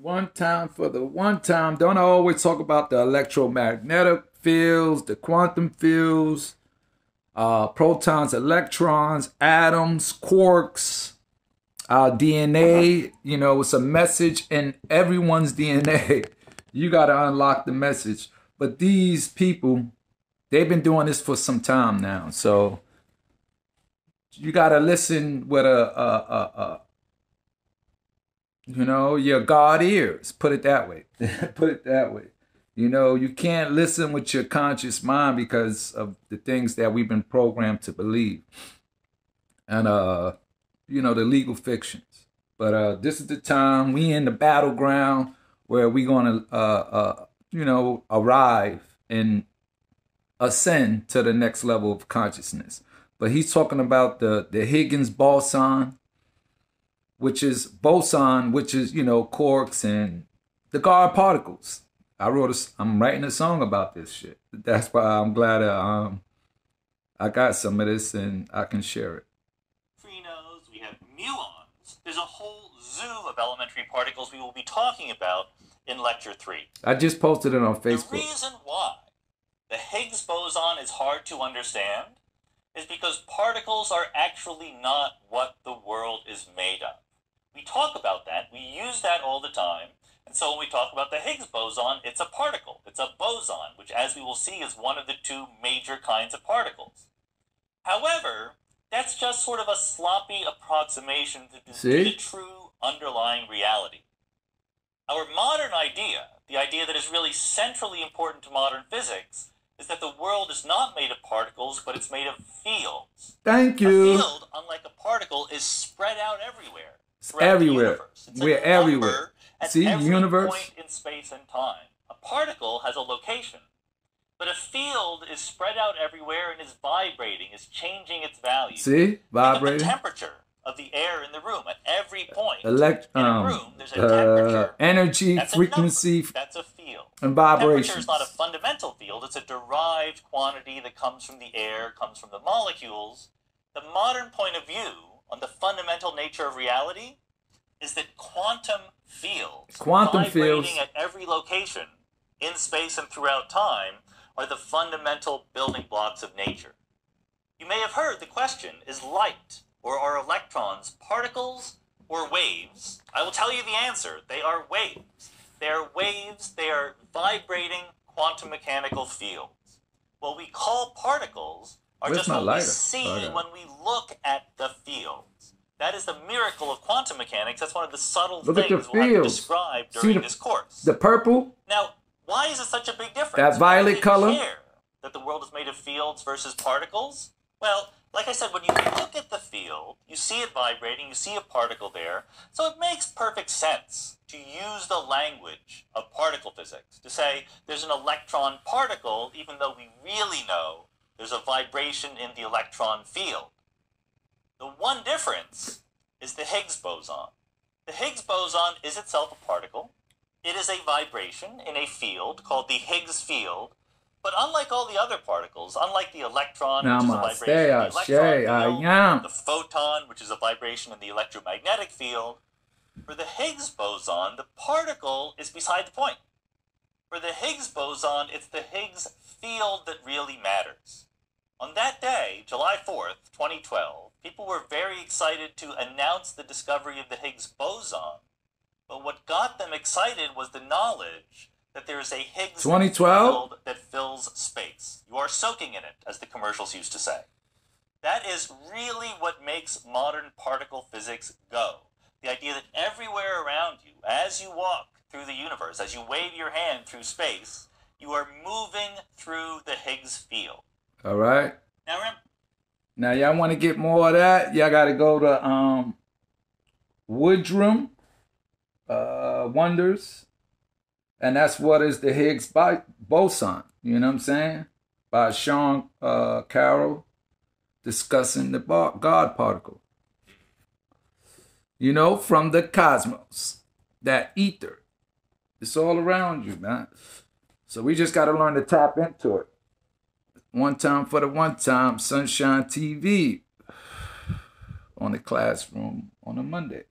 One time for the one time. Don't I always talk about the electromagnetic fields, the quantum fields, uh, protons, electrons, atoms, quarks, our DNA. You know, it's a message in everyone's DNA. You got to unlock the message. But these people, they've been doing this for some time now. So you got to listen with a, a, a, a you know, your God ears. Put it that way. Put it that way. You know, you can't listen with your conscious mind because of the things that we've been programmed to believe. And uh, you know, the legal fictions. But uh this is the time we in the battleground where we're gonna uh uh you know arrive and ascend to the next level of consciousness. But he's talking about the the Higgs boson which is boson, which is, you know, quarks and the God particles. I wrote a, I'm writing a song about this shit. That's why I'm glad uh, um, I got some of this and I can share it. Neutrinos, we have muons. There's a whole zoo of elementary particles we will be talking about in lecture three. I just posted it on Facebook. The reason why the Higgs boson is hard to understand is because particles are actually not what the world is made of. We talk about that, we use that all the time. And so when we talk about the Higgs boson, it's a particle. It's a boson, which, as we will see, is one of the two major kinds of particles. However, that's just sort of a sloppy approximation to, to the true underlying reality. Our modern idea, the idea that is really centrally important to modern physics, is that the world is not made of particles, but it's made of fields. Thank you. A field, unlike a particle, is spread out everywhere. Everywhere. We're everywhere. At See, every universe. point in space and time. A particle has a location, but a field is spread out everywhere and is vibrating, is changing its value. See, vibrating. the temperature of the air in the room at every point. Elect- in a um, room, there's a temperature. Uh, energy, That's frequency. That's a field. and vibration. Temperature is not a fundamental field. It's a derived quantity that comes from the air, comes from the molecules. The modern point of view on the fundamental nature of reality is that quantum fields, Quantum vibrating fields. at every location in space and throughout time, are the fundamental building blocks of nature. You may have heard the question is light or are electrons particles or waves? I will tell you the answer. They are waves. They are waves, they are vibrating quantum mechanical fields. What we call particles are Where's just what we see Oh, got it. when we look at the fields. That is the miracle of quantum mechanics. That's one of the subtle Look at the things we'll describe during the- this course. The purple, Now, why is it such a big difference? That violet color? care That the world is made of fields versus particles? Well, like I said, when you look at the field, you see it vibrating, you see a particle there, so it makes perfect sense to use the language of particle physics to say there's an electron particle, even though we really know there's a vibration in the electron field. The one difference is the Higgs boson. The Higgs boson is itself a particle. It is a vibration in a field called the Higgs field. But unlike all the other particles, unlike the electron, which is a vibration in the electron field, the photon, which is a vibration in the electromagnetic field, for the Higgs boson, the particle is beside the point. For the Higgs boson, it's the Higgs field that really matters. On that day, July 4th, 2012, people were very excited to announce the discovery of the Higgs boson. But what got them excited was the knowledge that there is a Higgs 2012? field that fills space. You are soaking in it, as the commercials used to say. That is really what makes modern particle physics go. The idea that everywhere around you, as you walk through the universe, as you wave your hand through space, you are moving through the Higgs field. All right. Now Now y'all want to get more of that? Y'all got to go to um Woodrum uh Wonders, and that's what is the Higgs bi- boson. You know what I'm saying? By Sean uh, Carroll discussing the God particle. You know, from the cosmos, that ether. It's all around you, man. So we just got to learn to tap into it. One time for the one time, Sunshyne TV on the classroom on a Monday.